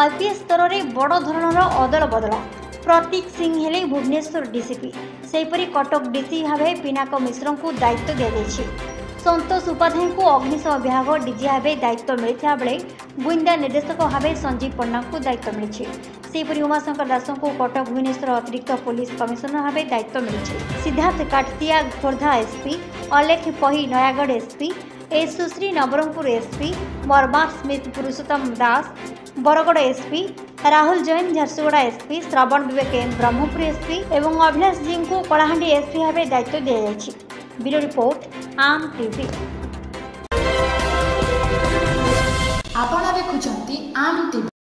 IPS ସ୍ତରରେ ବଡ଼ ଧରଣର ଅଦଳ ବଦଳ। ପ୍ରତୀକ ସିଂ ହେଲେ ଭୁବନେଶ୍ୱର ଡିସିପି। ସେହିପରି କଟକ ଡିସି ଭାବେ ପିନାକ ମିଶ୍ରଙ୍କୁ ଦାୟିତ୍ୱ ଦିଆଯାଇଛି। ସନ୍ତୋଷ ଉପାଧ୍ୟାୟଙ୍କୁ ଅଗ୍ନିଶମ ବିଭାଗ ଡିଜି ଭାବେ ଦାୟିତ୍ୱ ମିଳିଥିବା ବେଳେ ଗୁଇନ୍ଦା ନିର୍ଦ୍ଦେଶକ ଭାବେ ସଞ୍ଜୀବ ପଣ୍ଡାଙ୍କୁ ଦାୟିତ୍ୱ ମିଳିଛି। ସେହିପରି ଉମାଶଙ୍କର ଦାସଙ୍କୁ କଟକ ଭୁବନେଶ୍ୱର ଅତିରିକ୍ତ ପୋଲିସ କମିଶନର ଭାବେ ଦାୟିତ୍ୱ ମିଳିଛି। ସିଦ୍ଧାର୍ଥ କାଟତିଆ ଖୋର୍ଦ୍ଧା ଏସ୍ପି ଅଲେଖ ପହି ନୟାଗଡ଼ ଏସ୍ପି ଏ ସୁଶ୍ରୀ ନବରଙ୍ଗପୁର ଏସ୍ପି ମର୍ମା Smith Purushottam Das Bargarh SP Rahul Jain Jharsuguda SP Shravan Vivek M Berhampur SP ଏବଂ ଅଭିଳାଷ ଜୀଙ୍କୁ କଳାହାଣ୍ଡି ଏସ୍ପି ଭାବେ ଦାୟିତ୍ୱ ଦିଆଯାଇଛି ବ୍ୟୁରୋ ରିପୋର୍ଟ ଆମ୍ ଟିଭି ଆପଣ ଦେଖୁଛନ୍ତି ଆମ୍ ଟିଭି